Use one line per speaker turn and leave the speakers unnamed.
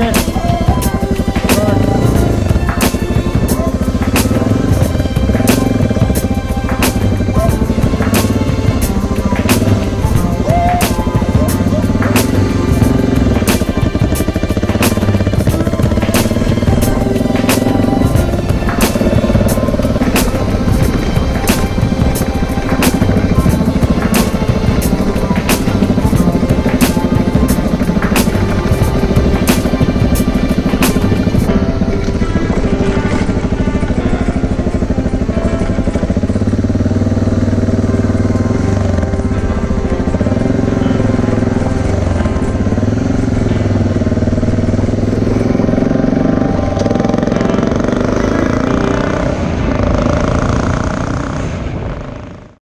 Yeah.